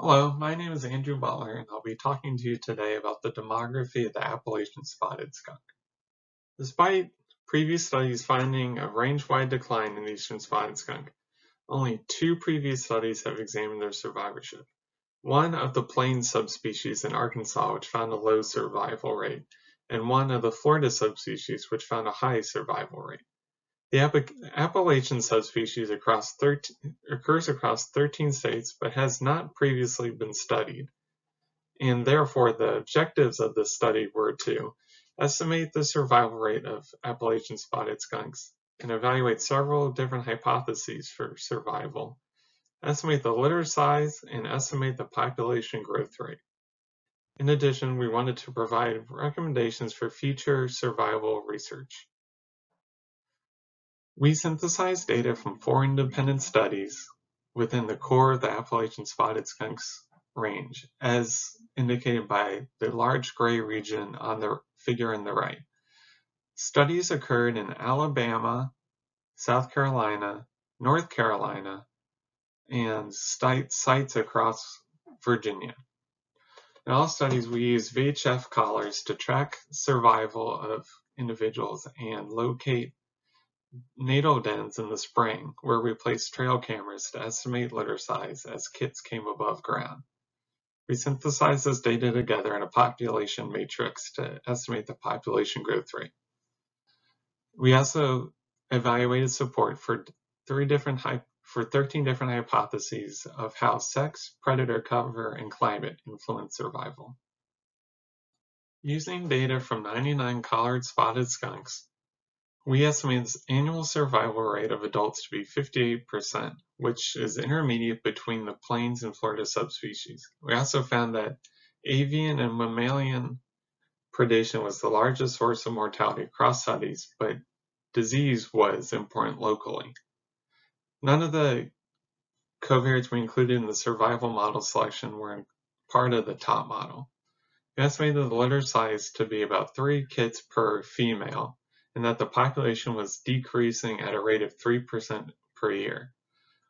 Hello, my name is Andrew Butler, and I'll be talking to you today about the demography of the Appalachian spotted skunk. Despite previous studies finding a range-wide decline in the eastern spotted skunk, only two previous studies have examined their survivorship. One of the plains subspecies in Arkansas, which found a low survival rate, and one of the Florida subspecies, which found a high survival rate. The Appalachian subspecies across 13, occurs across 13 states but has not previously been studied, and therefore the objectives of this study were to estimate the survival rate of Appalachian spotted skunks and evaluate several different hypotheses for survival, estimate the litter size, and estimate the population growth rate. In addition, we wanted to provide recommendations for future survival research. We synthesized data from four independent studies within the core of the Appalachian spotted skunks range, as indicated by the large gray region on the figure in the right. Studies occurred in Alabama, South Carolina, North Carolina, and sites across Virginia. In all studies, we used VHF collars to track survival of individuals and locate natal dens in the spring, where we placed trail cameras to estimate litter size as kits came above ground. We synthesized this data together in a population matrix to estimate the population growth rate. We also evaluated support for three different for 13 different hypotheses of how sex, predator cover, and climate influence survival. Using data from 99 collared spotted skunks, we estimate the annual survival rate of adults to be 58%, which is intermediate between the plains and Florida subspecies. We also found that avian and mammalian predation was the largest source of mortality across studies, but disease was important locally. None of the covariates we included in the survival model selection were part of the top model. We estimated the litter size to be about three kits per female, and that the population was decreasing at a rate of 3% per year.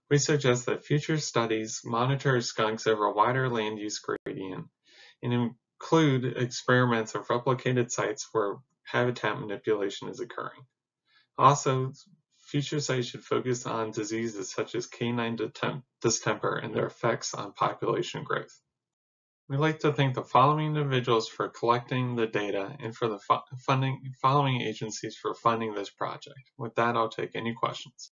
We suggest that future studies monitor skunks over a wider land use gradient and include experiments of replicated sites where habitat manipulation is occurring. Also, future studies should focus on diseases such as canine distemper and their effects on population growth. We'd like to thank the following individuals for collecting the data and for the funding following agencies for funding this project. With that, I'll take any questions.